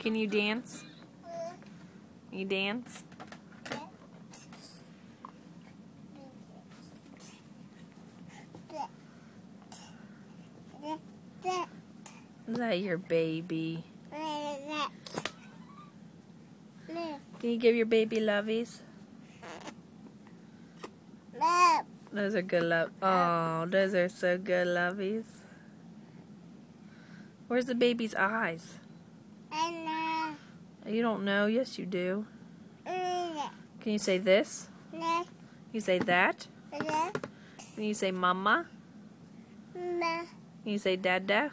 Can you dance? You dance? Is that your baby? Can you give your baby lovies? Those are good love. Oh, those are so good lovies. Where's the baby's eyes? Uh, you don't know? Yes, you do. Mm-hmm. Can you say this? Mm-hmm. You say that? Mm-hmm. Can you say mama? Can you say dada?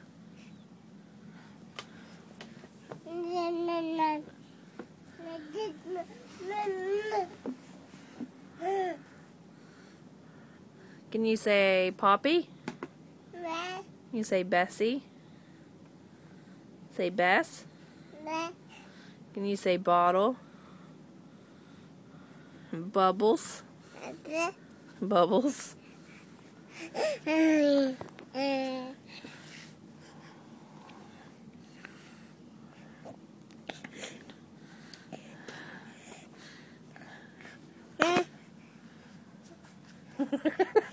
Can you say Poppy? You say Bessie? Say Bess? Can you say bottle? Bubbles? Bubbles?